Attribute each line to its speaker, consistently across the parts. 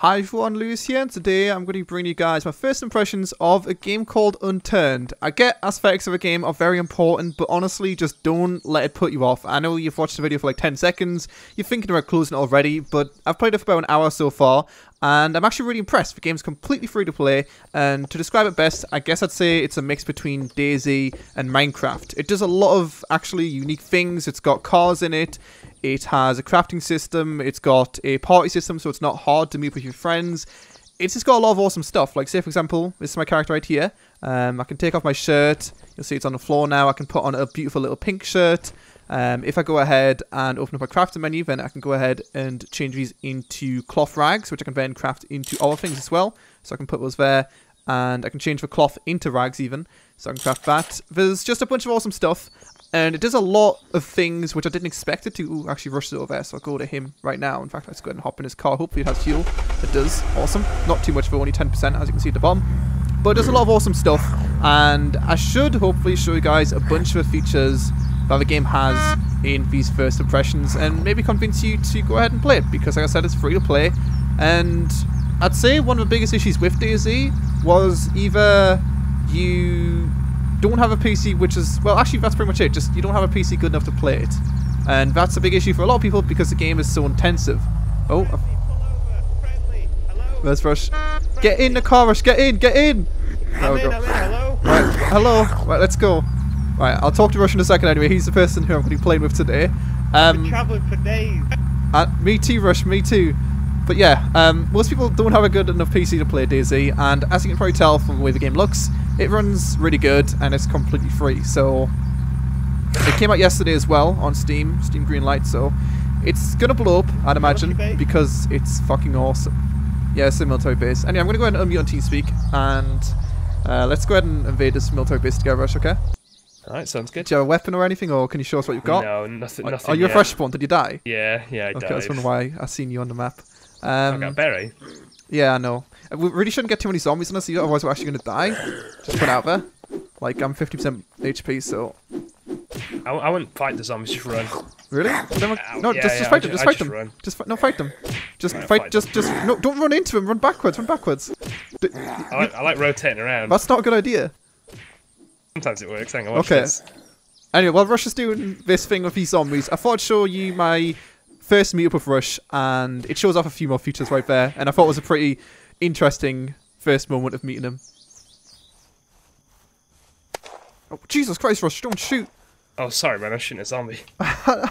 Speaker 1: Hi everyone, Lewis here, and today I'm going to bring you guys my first impressions of a game called Unturned. I get aspects of a game are very important, but honestly, just don't let it put you off. I know you've watched the video for like 10 seconds, you're thinking about closing it already, but I've played it for about an hour so far, and I'm actually really impressed. The game's completely free to play, and to describe it best, I guess I'd say it's a mix between DayZ and Minecraft. It does a lot of actually unique things, it's got cars in it, it has a crafting system. It's got a party system, so it's not hard to meet with your friends. It's just got a lot of awesome stuff. Like, say, for example, this is my character right here. Um, I can take off my shirt. You'll see it's on the floor now. I can put on a beautiful little pink shirt. Um, if I go ahead and open up a crafting menu, then I can go ahead and change these into cloth rags, which I can then craft into other things as well. So I can put those there, and I can change the cloth into rags even. So I can craft that. There's just a bunch of awesome stuff. And it does a lot of things which I didn't expect it to. Ooh, actually rushes over there, so I'll go to him right now. In fact, let's go ahead and hop in his car. Hopefully it has fuel. It does. Awesome. Not too much for only 10%, as you can see at the bottom. But there's a lot of awesome stuff. And I should hopefully show you guys a bunch of features that the game has in these first impressions. And maybe convince you to go ahead and play it. Because like I said, it's free to play. And I'd say one of the biggest issues with DayZ was either you don't have a PC which is well actually that's pretty much it. Just you don't have a PC good enough to play it. And that's a big issue for a lot of people because the game is so intensive. Oh let's rush. Get in the car rush get in. Get in
Speaker 2: I'm in, in, hello?
Speaker 1: Right. Hello. Right let's go right I'll talk to Rush in a second anyway he's the person who I'm going to be playing with today
Speaker 2: I've been
Speaker 1: um
Speaker 2: travelling for days.
Speaker 1: uh, me too Rush me too but yeah, um, most people don't have a good enough PC to play DayZ, and as you can probably tell from the way the game looks, it runs really good and it's completely free. So it came out yesterday as well on Steam, Steam Greenlight. So it's gonna blow up, I'd imagine, because it's fucking awesome. Yeah, it's a military base. Anyway, I'm gonna go ahead and unmute on TeamSpeak, and uh, let's go ahead and invade this military base together, Rush. Okay?
Speaker 3: Alright, sounds good.
Speaker 1: Do you have a weapon or anything, or can you show us what you've got?
Speaker 3: No, nothing.
Speaker 1: Are-
Speaker 3: nothing
Speaker 1: Are you a fresh spawn? Did you die?
Speaker 3: Yeah, yeah, I
Speaker 1: Okay,
Speaker 3: died.
Speaker 1: that's wondering why I seen you on the map. Um, I
Speaker 3: got a berry.
Speaker 1: Yeah, I know. We really shouldn't get too many zombies on us, otherwise we're actually going to die. Just put out there. Like, I'm 50% HP, so...
Speaker 3: I, I wouldn't fight the zombies, just run.
Speaker 1: Really?
Speaker 3: Ow,
Speaker 1: no,
Speaker 3: yeah,
Speaker 1: just, just
Speaker 3: I
Speaker 1: fight them,
Speaker 3: ju-
Speaker 1: just
Speaker 3: I
Speaker 1: fight
Speaker 3: just
Speaker 1: them.
Speaker 3: run.
Speaker 1: Just no, fight them. Just
Speaker 3: Right,
Speaker 1: fight,
Speaker 3: fight
Speaker 1: just, just, no, don't run into them, run backwards, run backwards.
Speaker 3: I like, I like rotating around.
Speaker 1: That's not a good idea.
Speaker 3: Sometimes it works. Hang on, watch
Speaker 1: Okay.
Speaker 3: this.
Speaker 1: Anyway, while Rush is doing this thing with these zombies, I thought I'd show you my first meetup with Rush, and it shows off a few more features right there, and I thought it was a pretty interesting first moment of meeting him. Oh, Jesus Christ, Rush, don't shoot!
Speaker 3: Oh, sorry, man. I'm shooting a zombie.
Speaker 1: I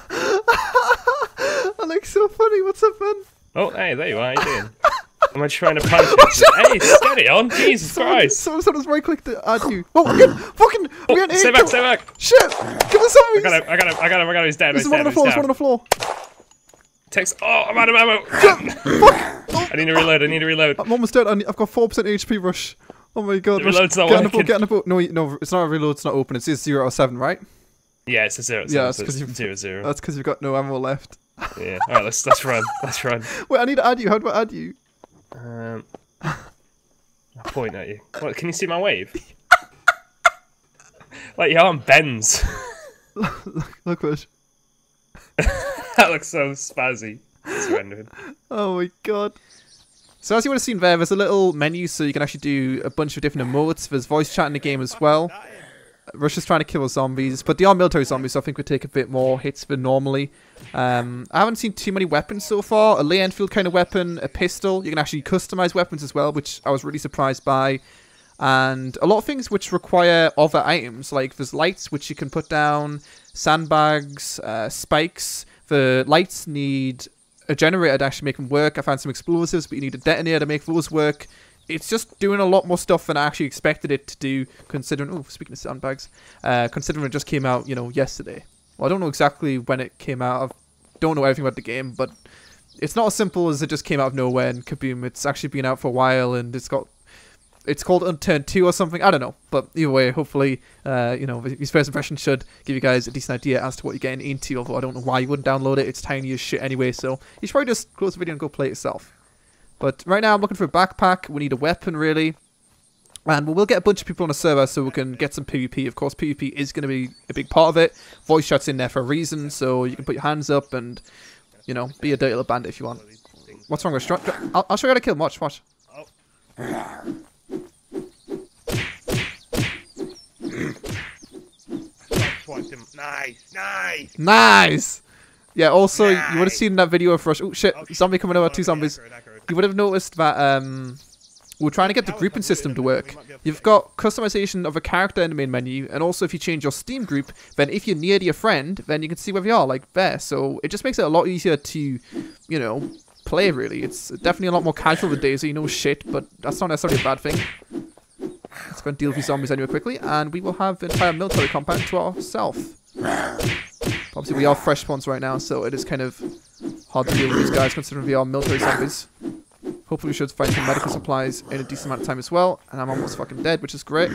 Speaker 1: look so funny, what's up, man?
Speaker 3: Oh, hey, there you are. How you doing? Am I trying to punch it? hey, steady on. Jesus
Speaker 1: Someone,
Speaker 3: Christ.
Speaker 1: someone, someone's right clicked to add you. Oh, again, fucking,
Speaker 3: Oh,
Speaker 1: we got
Speaker 3: stay back, stay back.
Speaker 1: Shit! Give us
Speaker 3: I
Speaker 1: zombies!
Speaker 3: got him, I got him, I got him, I got him. He's dead.
Speaker 1: There's one on the floor, there's one on the floor.
Speaker 3: Text. Oh, I'm out of ammo. Fuck. I need to reload. I need to reload.
Speaker 1: I'm almost dead. I I've got 4% HP rush. Oh my god.
Speaker 3: The reload's not
Speaker 1: get on the boat,
Speaker 3: working.
Speaker 1: get on the boat. No, no, it's not a reload, it's not open. It says 0 or 7, right?
Speaker 3: Yeah, it's a zero.
Speaker 1: Yeah,
Speaker 3: Yeah,
Speaker 1: it's
Speaker 3: it's
Speaker 1: 'cause you've-
Speaker 3: zero zero.
Speaker 1: That's because you've got no ammo left.
Speaker 3: Yeah. All right, let's let's run. Let's run.
Speaker 1: Wait, I need to add you. How do I add you?
Speaker 3: Um, I'll point at you. What, can you see my wave? like your arm bends.
Speaker 1: Look, Rush.
Speaker 3: that looks so spazzy.
Speaker 1: Oh my god. So as you would have seen there, there's a little menu so you can actually do a bunch of different emotes. There's voice chat in the game as well. Russia's trying to kill zombies, but they are military zombies, so I think we take a bit more hits than normally. Um, I haven't seen too many weapons so far. A Lee Enfield kind of weapon, a pistol. You can actually customize weapons as well, which I was really surprised by. And a lot of things which require other items, like there's lights which you can put down, sandbags, uh, spikes. The lights need a generator to actually make them work. I found some explosives, but you need a detonator to make those work. It's just doing a lot more stuff than I actually expected it to do, considering. Oh, speaking of sandbags, uh, considering it just came out, you know, yesterday. Well, I don't know exactly when it came out. I don't know everything about the game, but it's not as simple as it just came out of nowhere and kaboom. It's actually been out for a while, and it's got. It's called Unturned 2 or something. I don't know. But either way, hopefully, uh, you know, these first impressions should give you guys a decent idea as to what you're getting into. Although I don't know why you wouldn't download it. It's tiny as shit anyway, so you should probably just close the video and go play it yourself. But right now, I'm looking for a backpack. We need a weapon, really. And we'll get a bunch of people on a server so we can get some PvP. Of course, PvP is going to be a big part of it. Voice chat's in there for a reason, so you can put your hands up and, you know, be a dirty little bandit if you want. What's wrong with Str- I'll, I'll show you how to kill him. Watch, watch.
Speaker 2: Oh. Stop swiped him. Nice, nice.
Speaker 1: Nice. Yeah. Also, you would have seen that video of Rush. Oh shit!
Speaker 2: Oh,
Speaker 1: Zombie coming over. Two zombies.
Speaker 2: accurate, accurate.
Speaker 1: You would have noticed that um, we're trying to get the grouping system to work.
Speaker 2: we might be able to
Speaker 1: You've got customization of a character in the main menu, and also if you change your Steam group, then if you're near to your friend, then you can see where they are, like there. So it just makes it a lot easier to, you know, play. Really, it's definitely a lot more casual. So you know shit, but that's not necessarily a bad thing. Let's go and deal with these zombies anyway quickly, and we will have the entire military compound to ourselves. Obviously, we are fresh spawns right now, so it is kind of hard to deal with these guys considering we are military zombies. Hopefully we should find some medical supplies in a decent amount of time as well. And I'm almost fucking dead, which is great.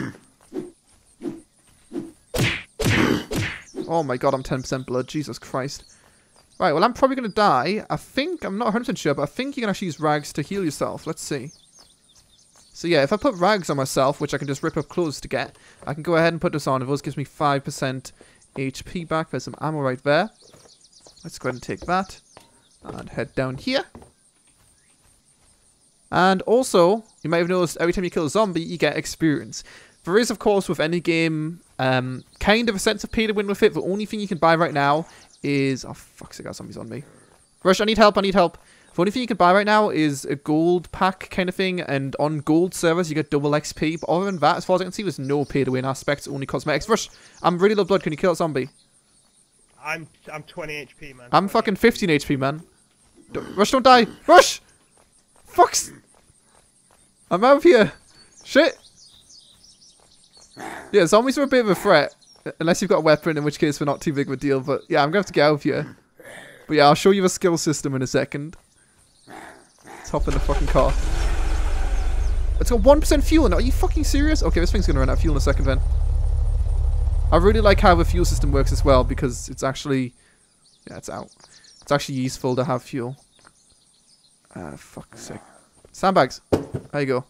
Speaker 1: Oh my god, I'm 10% blood. Jesus Christ. Right, well, I'm probably going to die. I think, I'm not 100% sure, but I think you can actually use rags to heal yourself. Let's see. So yeah, if I put rags on myself, which I can just rip up clothes to get, I can go ahead and put this on. It always gives me 5% HP back. There's some ammo right there. Let's go ahead and take that. And head down here. And also, you might have noticed every time you kill a zombie, you get experience. There is, of course, with any game, um, kind of a sense of pay to win with it. The only thing you can buy right now is... Oh, fuck's I got zombies on me. Rush, I need help, I need help. The only thing you can buy right now is a gold pack kind of thing, and on gold servers you get double XP. But other than that, as far as I can see, there's no pay to win aspects, only cosmetics. Rush, I'm really low blood. Can you kill a zombie?
Speaker 2: I'm I'm 20 HP, man.
Speaker 1: I'm fucking 15 HP, man. D- Rush, don't die. Rush! Fucks! I'm out of here. Shit. Yeah, zombies are a bit of a threat. Unless you've got a weapon, in which case we're not too big of a deal. But yeah, I'm going to have to get out of here. But yeah, I'll show you the skill system in a second. Let's hop in the fucking car. It's got 1% fuel in it. Are you fucking serious? Okay, this thing's going to run out of fuel in a second then. I really like how the fuel system works as well because it's actually... Yeah, it's out. It's actually useful to have fuel. Ah, fuck's sake. Sandbags. There you go.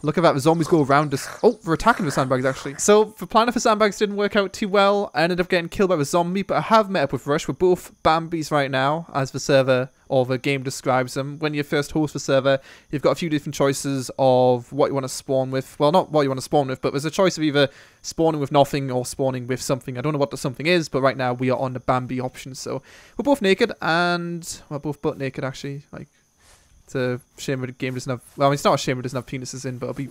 Speaker 1: Look at that, the zombies go around us. Oh, we're attacking the sandbags actually. So, the plan for sandbags didn't work out too well. I ended up getting killed by the zombie, but I have met up with Rush. We're both Bambis right now, as the server or the game describes them. When you first host the server, you've got a few different choices of what you want to spawn with. Well, not what you want to spawn with, but there's a choice of either spawning with nothing or spawning with something. I don't know what the something is, but right now we are on the Bambi option. So, we're both naked, and we're both butt naked actually. Like, it's a shame the game doesn't have. Well, I mean, it's not a shame it doesn't have penises in, but it'll be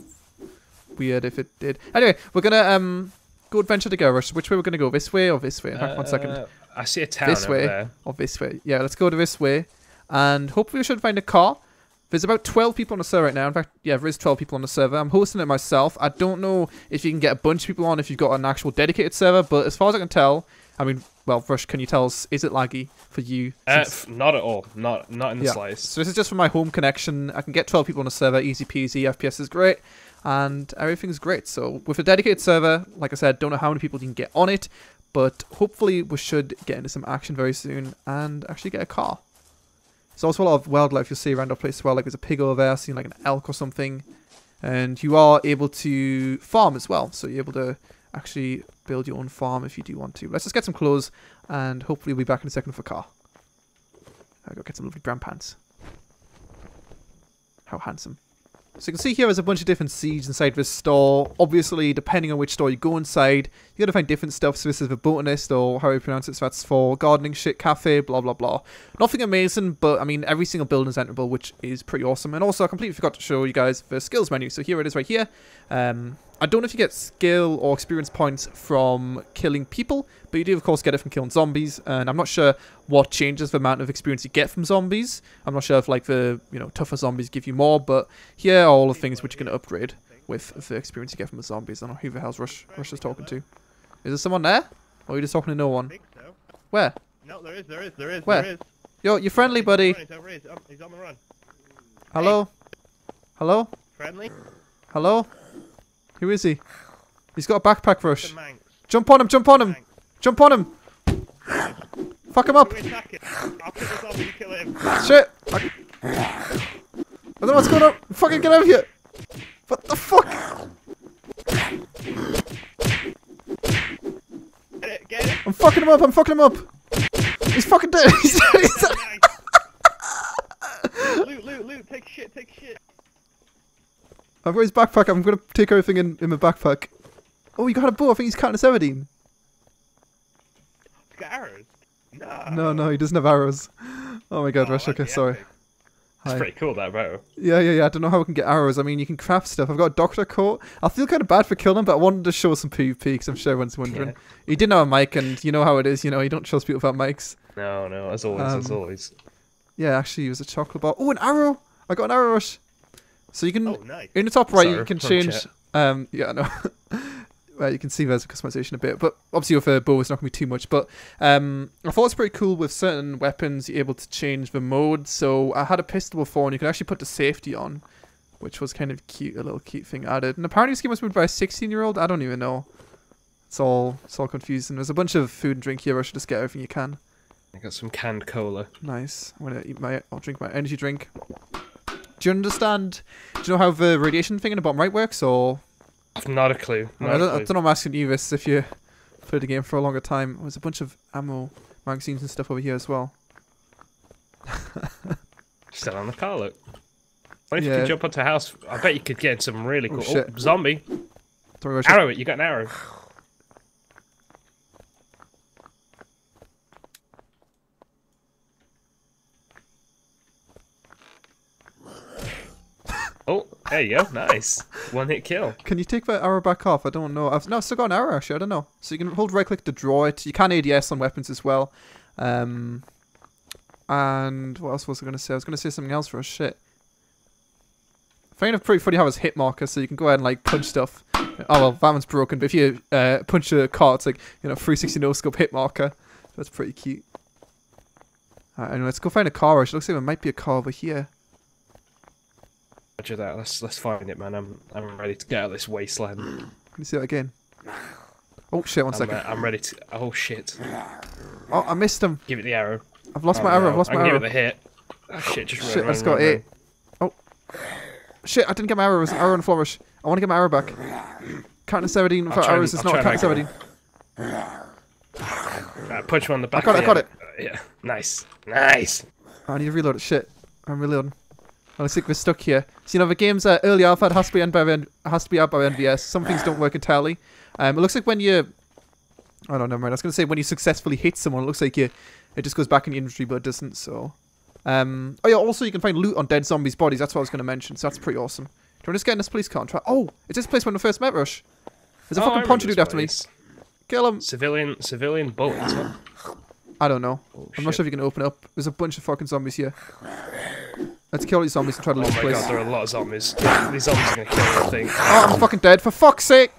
Speaker 1: weird if it did. Anyway, we're gonna um go adventure together. Which way we're gonna go? This way or this way? In fact, one second.
Speaker 3: Uh, I see a town
Speaker 1: This
Speaker 3: over
Speaker 1: way.
Speaker 3: there.
Speaker 1: Or this way? Yeah, let's go to this way, and hopefully we should find a car. There's about 12 people on the server right now. In fact, yeah, there is 12 people on the server. I'm hosting it myself. I don't know if you can get a bunch of people on if you've got an actual dedicated server, but as far as I can tell, I mean, well, Rush, can you tell us, is it laggy for you?
Speaker 3: Uh,
Speaker 1: Since-
Speaker 3: f- not at all. Not not in the
Speaker 1: Yeah.
Speaker 3: slightest.
Speaker 1: So this is just for my home connection. I can get 12 people on a server, easy peasy. FPS is great, and everything's great. So with a dedicated server, like I said, don't know how many people you can get on it, but hopefully we should get into some action very soon and actually get a car. There's also a lot of wildlife you'll see around our place as well. Like there's a pig over there, seeing like an elk or something, and you are able to farm as well. So you're able to actually build your own farm if you do want to. Let's just get some clothes, and hopefully we'll be back in a second for a car. I'll go get some lovely brown pants. How handsome. So you can see here there's a bunch of different seeds inside this store. Obviously, depending on which store you go inside, you're going to find different stuff. So this is the botanist, or how you pronounce it, so that's for gardening shit, cafe, blah, blah, blah. Nothing amazing, but I mean, every single building is enterable, which is pretty awesome. And also, I completely forgot to show you guys the skills menu. So here it is right here. Um, I don't know if you get skill or experience points from killing people, but you do, of course, get it from killing zombies. And I'm not sure what changes the amount of experience you get from zombies. I'm not sure if, like, the, you know, tougher zombies give you more, but here are all the things which you can upgrade with the experience you get from the zombies. I don't know who the hell's Rush, Rush is talking to. Is there someone there? Or are you just talking to no one?
Speaker 2: so.
Speaker 1: Where?
Speaker 2: No, there is, there is, there is,
Speaker 1: Where?
Speaker 2: there is.
Speaker 1: Yo, you're friendly, buddy.
Speaker 2: on the run, He's, on, he's on the run.
Speaker 1: Hello? Hello?
Speaker 2: Friendly?
Speaker 1: Hello? Who is he? He's got a backpack rush. Jump on him, jump on him! Jump on him! Fuck him up!
Speaker 2: Who attack it? I'll kill the zombie, you kill him.
Speaker 1: Shit! I, I don't know what's going on! Fucking get out of here! What the fuck?
Speaker 2: Get it, get it.
Speaker 1: I'm fucking him up, I'm fucking him up! He's fucking dead! He's dead! He's dead!
Speaker 2: Nice. loot,
Speaker 1: I've got his backpack. I'm gonna take everything in, in my backpack. Oh, you got a bow. I think he's counting 17.
Speaker 2: He's got arrows. No.
Speaker 1: No, no, he doesn't have arrows. Oh my god,
Speaker 2: Oh,
Speaker 1: Rush. Okay, sorry.
Speaker 3: It's pretty cool that bow.
Speaker 1: Yeah, yeah, yeah. I don't know how we can get arrows. I mean, you can craft stuff. I've got a doctor coat. I feel kind of bad for killing him, but I wanted to show some PvP because I'm sure everyone's wondering.
Speaker 3: Yeah.
Speaker 1: He didn't have a mic, and you know how it is. You know, you don't trust people without mics.
Speaker 3: No, no, as always, as
Speaker 1: Um,
Speaker 3: always.
Speaker 1: Yeah, actually, it was a chocolate bar. Oh, an arrow! I got an arrow rush. So you can
Speaker 2: Oh, nice.
Speaker 1: in the top right, you can
Speaker 3: wrong
Speaker 1: change.
Speaker 3: chat.
Speaker 1: Um, yeah, no. well, you can see there's a customization a bit, but obviously with a bow, it's not gonna be too much. But um, I thought it's pretty cool with certain weapons, you're able to change the mode. So I had a pistol before, and you could actually put the safety on, which was kind of cute, a little cute thing added. And apparently, this game was made by a 16 year old. I don't even know. It's all it's all confusing. There's a bunch of food and drink here. I should just get everything you can.
Speaker 3: I got some canned cola.
Speaker 1: Nice. I'm gonna eat my. I'll drink my energy drink. Do you understand? Do you know how the radiation thing in the bottom right works, or
Speaker 3: I've not a clue. Not
Speaker 1: I,
Speaker 3: a
Speaker 1: don't, I
Speaker 3: clue.
Speaker 1: don't know. I'm asking you this if you played the game for a longer time. There's a bunch of ammo magazines and stuff over here as well.
Speaker 3: Still on the car, look. What if you
Speaker 1: Yeah.
Speaker 3: could jump onto a house? I bet you could get some really
Speaker 1: Oh,
Speaker 3: cool. Oh,
Speaker 1: shit.
Speaker 3: zombie! Arrow it! You got an arrow. Oh, there you go. Nice. One hit kill.
Speaker 1: Can you take that arrow back off? I don't know. I've no, still got an arrow actually. I don't know. So you can hold right click to draw it. You can ADS on weapons as well. Um, and what else was I going to say? I was going to say something else for a shit. I find it pretty funny how it's hit marker, so you can go ahead and like punch stuff. Oh well, that one's broken. But if you uh, punch a car, it's like you know 360 no scope hit marker. That's pretty cute. Alright, anyway, let's go find a car. It looks like there might be a car over here.
Speaker 3: Roger that. Let's let's find it, man. I'm I'm ready to get out of this wasteland.
Speaker 1: Can you see that again? Oh shit! One
Speaker 3: I'm,
Speaker 1: second.
Speaker 3: uh, I'm ready to. Oh shit!
Speaker 1: Oh, I missed him.
Speaker 3: Give it the arrow.
Speaker 1: I've lost
Speaker 3: Oh,
Speaker 1: my arrow.
Speaker 3: no.
Speaker 1: I've lost
Speaker 3: I
Speaker 1: my arrow.
Speaker 3: give it the hit. Oh shit! Just
Speaker 1: Shit,
Speaker 3: run,
Speaker 1: I just
Speaker 3: run,
Speaker 1: got
Speaker 3: run,
Speaker 1: eight. Oh. Shit, I didn't get my arrow. It was an arrow and flourish. I want to get my arrow back. Counting 17 without arrows is not counting 17.
Speaker 3: Uh, punch him on the back.
Speaker 1: I got it, I got
Speaker 3: head. Uh, yeah. Nice. Nice.
Speaker 1: Oh, I need to reload it. Shit. I'm reloading. I looks like we're stuck here. So, you know, the game's uh, early alpha. It has to be, end by, has to be out by NVS. Some things don't work entirely. Um, it looks like when you... Oh, no, never mind. I was going to say when you successfully hit someone, it looks like you, it just goes back in the inventory, but it doesn't, so... Um, oh, yeah, also you can find loot on dead zombies' bodies. That's what I was going to mention, so that's pretty awesome. Do you want to just get in this police car and try... Oh, it's this place when we first met Rush. There's a
Speaker 3: Oh,
Speaker 1: fucking poncho dude after me. Kill him.
Speaker 3: Civilian civilian bullets. huh?
Speaker 1: I don't know.
Speaker 3: Oh,
Speaker 1: I'm not sure if you can open it up. There's a bunch of fucking zombies here. Let's kill these zombies and try to
Speaker 3: Oh my
Speaker 1: the place.
Speaker 3: god, there are a lot of zombies. These zombies are gonna kill me, I think.
Speaker 1: Oh, I'm fucking dead. For fuck's sake!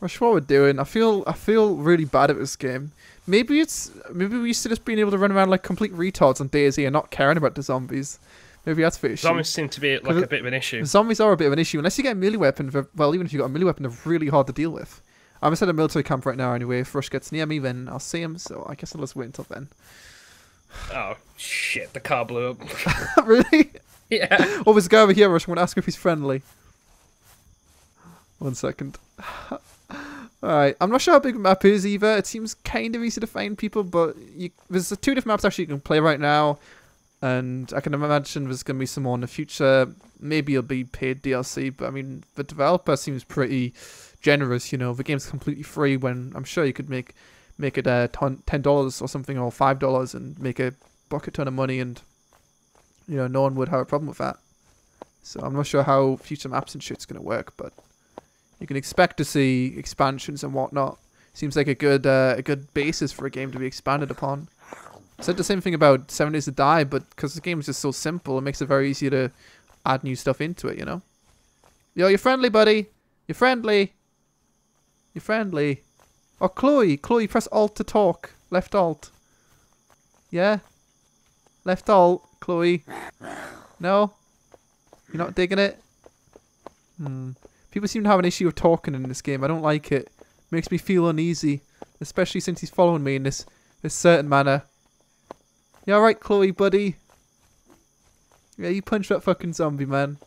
Speaker 1: Rush, what we're doing? I feel I feel really bad at this game. Maybe it's maybe we used to just being able to run around like complete retards on DayZ and not caring about the zombies. Maybe that's the issue.
Speaker 3: Zombies seem to be like a bit of an issue.
Speaker 1: Zombies are a bit of an issue unless you get a melee weapon. Well, even if you got a melee weapon, they're really hard to deal with. I'm inside a military camp right now. Anyway, if Rush gets near me, then I'll see him. So I guess I'll just wait until then.
Speaker 3: Oh shit, the car blew up.
Speaker 1: really?
Speaker 3: yeah.
Speaker 1: Oh, there's a guy over here, Rush. I'm going to ask if he's friendly. One second. Alright, I'm not sure how big the map is either. It seems kind of easy to find people, but you, there's two different maps actually you can play right now. And I can imagine there's going to be some more in the future. Maybe it'll be paid DLC, but I mean, the developer seems pretty generous, you know. The game's completely free when I'm sure you could make make it uh, ton, $10 or something, or $5 and make a bucket ton of money and you know, no one would have a problem with that. So I'm not sure how future maps and shit's gonna work, but you can expect to see expansions and whatnot. Seems like a good uh, a good basis for a game to be expanded upon. Said the same thing about Seven Days to Die, but because the game is just so simple, it makes it very easy to add new stuff into it. You know. Yo, you're friendly, buddy. You're friendly. You're friendly. Oh, Chloe. Chloe, press Alt to talk. Left Alt. Yeah. Left Alt. Chloe. No? You're not digging it? Hmm. People seem to have an issue with talking in this game. I don't like it. Makes me feel uneasy. Especially since he's following me in this, this certain manner. You alright, Chloe, buddy? Yeah, you punch that fucking zombie, man.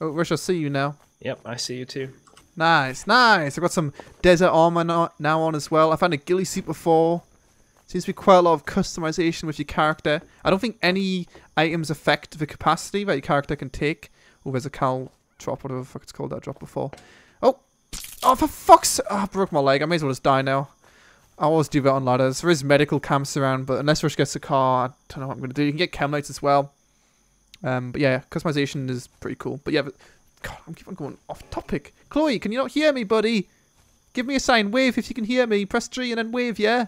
Speaker 1: Oh, Rush, I see you now.
Speaker 3: Yep, I see you too.
Speaker 1: Nice, nice. I've got some desert armor now on as well. I found a ghillie suit before. Seems to be quite a lot of customization with your character. I don't think any items affect the capacity that your character can take Oh, there's a cow drop, whatever the fuck it's called that drop before. Oh! Oh, for fuck's oh, I broke my leg. I may as well just die now. I always do that on ladders. There is medical camps around, but unless Rush gets a car, I don't know what I'm going to do. You can get chem lights as well. Um, but yeah, customization is pretty cool. But yeah, God, I'm keep on going off topic. Chloe, can you not hear me, buddy? Give me a sign. Wave if you can hear me. Press G and then wave, yeah?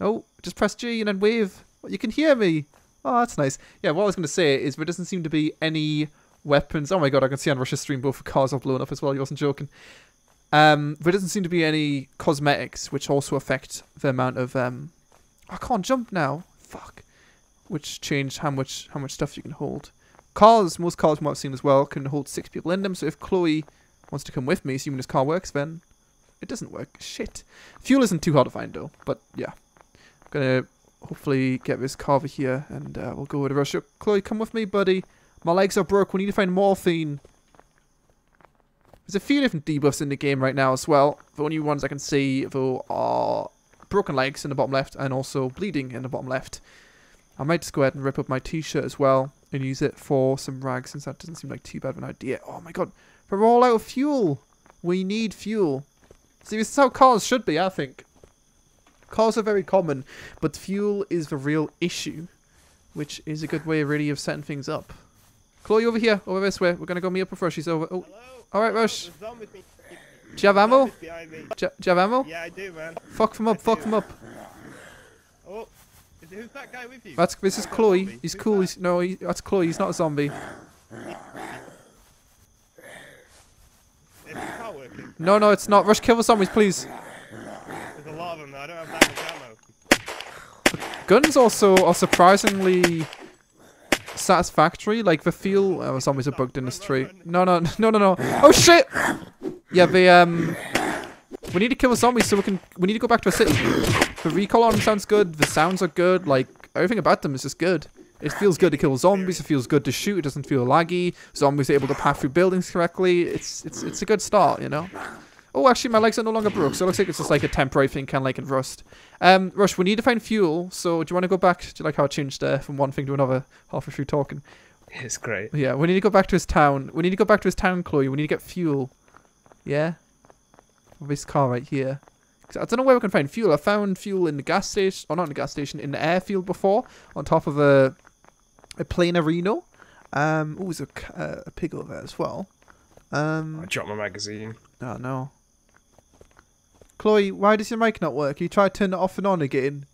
Speaker 1: Oh, just press G and then wave. You can hear me. Oh, that's nice. Yeah, what I was going to say is there doesn't seem to be any weapons. Oh my god, I can see on Russia's stream both cars are blown up as well. You wasn't joking. Um, there doesn't seem to be any cosmetics which also affect the amount of um. I can't jump now. Fuck. Which change how much how much stuff you can hold. Cars, most cars what I've seen as well, can hold six people in them. So if Chloe wants to come with me, assuming this car works, then it doesn't work. Shit. Fuel isn't too hard to find though. But yeah, I'm gonna hopefully get this car over here, and uh, we'll go with a. Chloe, come with me, buddy. My legs are broke. We need to find morphine. There's a few different debuffs in the game right now as well. The only ones I can see though are broken legs in the bottom left and also bleeding in the bottom left. I might just go ahead and rip up my t-shirt as well and use it for some rags since that doesn't seem like too bad of an idea. Oh my god, we're all out of fuel. We need fuel. See, this is how cars should be, I think. Cars are very common, but fuel is the real issue, which is a good way really of setting things up. Chloe, over here, over this way. We're gonna go meet up with Rush. He's over. Oh,
Speaker 2: Hello?
Speaker 1: all right, Rush. Do you have ammo?
Speaker 2: me.
Speaker 1: Do you, do you have ammo?
Speaker 2: Yeah, I do, man.
Speaker 1: Fuck them up. Fuck them up.
Speaker 2: Oh, who's that guy with you?
Speaker 1: That's this is Chloe. He's
Speaker 2: Who's
Speaker 1: cool.
Speaker 2: that?
Speaker 1: He's no. He, that's Chloe. He's not a zombie.
Speaker 2: Is the car working?
Speaker 1: No, no, it's not. Rush, kill the zombies, please.
Speaker 2: There's a lot of them though. I don't have that much ammo.
Speaker 1: Guns also are surprisingly satisfactory. Like the feel. Oh, zombies are bugged in this tree. No, no, no, no, no. Oh shit! Yeah, the um. We need to kill the zombies so we can. We need to go back to a city. The recall on them sounds good. The sounds are good. Like everything about them is just good. It feels good to kill zombies. It feels good to shoot. It doesn't feel laggy. Zombies are able to pass through buildings correctly. It's it's it's a good start, you know. Oh, actually, my legs are no longer broke, so it looks like it's just like a temporary thing, kind of like in Rust. Um, Rush, we need to find fuel. So do you want to go back? Do you like how it changed uh, from one thing to another halfway through talking?
Speaker 3: It's great.
Speaker 1: Yeah, we need to go back to his town. We need to go back to his town, Chloe. We need to get fuel. Yeah? This car right here. I don't know where we can find fuel. I found fuel in the gas station, or not in the gas station, in the airfield before, on top of a a plane Reno. Um, oh, there's a, uh, a pig over there as well. Um, I
Speaker 3: dropped my magazine.
Speaker 1: oh no. Chloe, why does your mic not work? You try to turn it off and on again.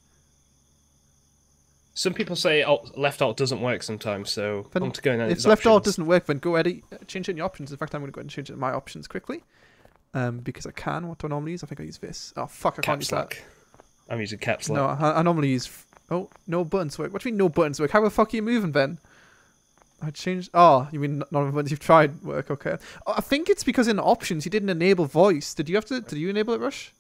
Speaker 3: Some people say alt, left alt doesn't work sometimes, so
Speaker 1: Then
Speaker 3: I'm to go in
Speaker 1: If left alt doesn't work, then go edit, uh, change it in your options. In fact, I'm going to go ahead and change it in my options quickly. Um, because I can. What do I normally use? I think I use this. Oh, fuck, I can't use
Speaker 3: Caps
Speaker 1: that.
Speaker 3: I'm using caps lock.
Speaker 1: No, I, I normally use. F- oh, no buttons work. What do you mean no buttons work? How the fuck are you moving then? I changed. Oh, you mean none of the buttons you've tried work? Okay. Oh, I think it's because in options you didn't enable voice. Did you have to? Did you enable it, Rush?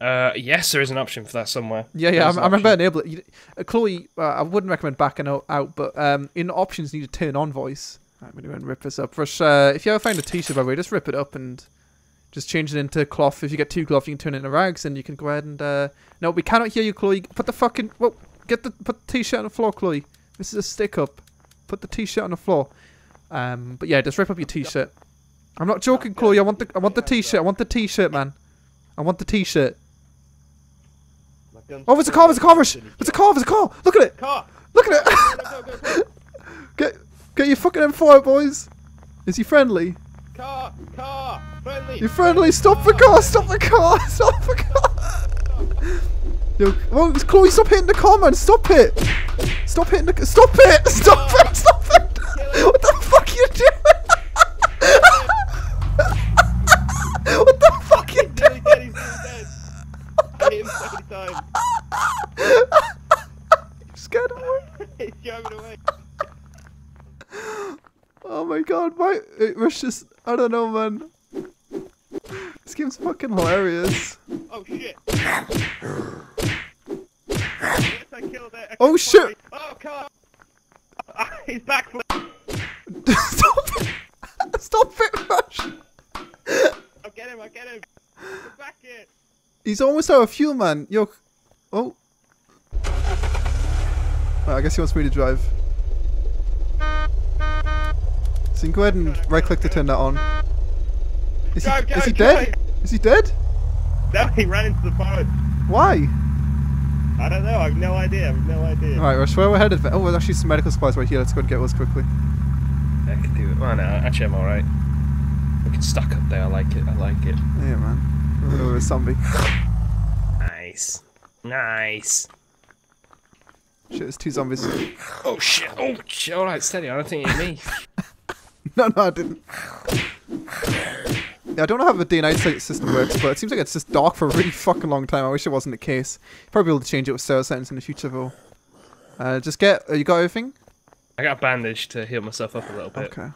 Speaker 3: Uh, yes, there is an option for that somewhere.
Speaker 1: Yeah, yeah. I, I remember enable it. You, uh, Chloe, uh, I wouldn't recommend backing out, out but um, in options you need to turn on voice. I'm gonna go and rip this up. Rush, uh, if you ever find a t-shirt by the way, just rip it up and just change it into cloth. If you get two cloth, you can turn it into rags, and you can go ahead and. Uh... No, we cannot hear you, Chloe. Put the fucking. Well, get the put the t-shirt on the floor, Chloe. This is a stick up. Put the t-shirt on the floor. Um, but yeah, just rip up your t-shirt. I'm not joking, Chloe. I want the I want the t-shirt. I want the t-shirt, man. I want the t-shirt. Oh, there's a car. There's a car. There's a car. There's a car. Look at it.
Speaker 2: Car!
Speaker 1: Look at it. Get get your fucking M4 out, boys. Is he friendly?
Speaker 2: Car! Car! Friendly!
Speaker 1: You're friendly. Stop the car. Stop the car. Stop the car. Yo, well, Chloe, stop hitting the car, man. Stop it. Stop hitting the. Stop it. Stop it. Stop it. What the fuck you doing? what the fuck you doing?
Speaker 2: nearly dead, he's nearly dead. I hit him so many times.
Speaker 1: Scared him away.
Speaker 2: He's driving away.
Speaker 1: Oh my god, why it was just I don't know man. This game's fucking hilarious.
Speaker 2: Oh shit! yes, I killed it.
Speaker 1: Oh, shit.
Speaker 2: Oh! Ah, he's back.
Speaker 1: Stop it! Stop it, Rush!
Speaker 2: I'll get him, I'll get him. Get back here.
Speaker 1: He's almost out of fuel, man. Yo, oh. Well, I guess he wants me to drive. So you can go ahead and right click to turn that on. Is he,
Speaker 2: Go, go,
Speaker 1: is he dead? Is he dead?
Speaker 2: No, he ran into the boat.
Speaker 1: Why?
Speaker 2: I don't know. I have no idea. I have no idea.
Speaker 1: Alright, Rush, where we're headed. For? Oh, there's actually some medical supplies right here. Let's go and get those quickly.
Speaker 3: I can do it. Well, no, actually, I'm alright. We can stuck up there. I like it. I like it.
Speaker 1: Yeah, man. Run over a zombie.
Speaker 3: Nice. Nice.
Speaker 1: Shit, there's two zombies.
Speaker 3: Oh shit. Oh shit. Alright, steady. I don't think it's me.
Speaker 1: no, no, I didn't. I don't know how the day night system works, but it seems like it's just dark for a really fucking long time. I wish it wasn't the case. Probably able to change it with server settings in the future, though. Uh, just get. Uh, you got everything?
Speaker 3: I got a bandage to heal myself up a little bit.
Speaker 1: Okay.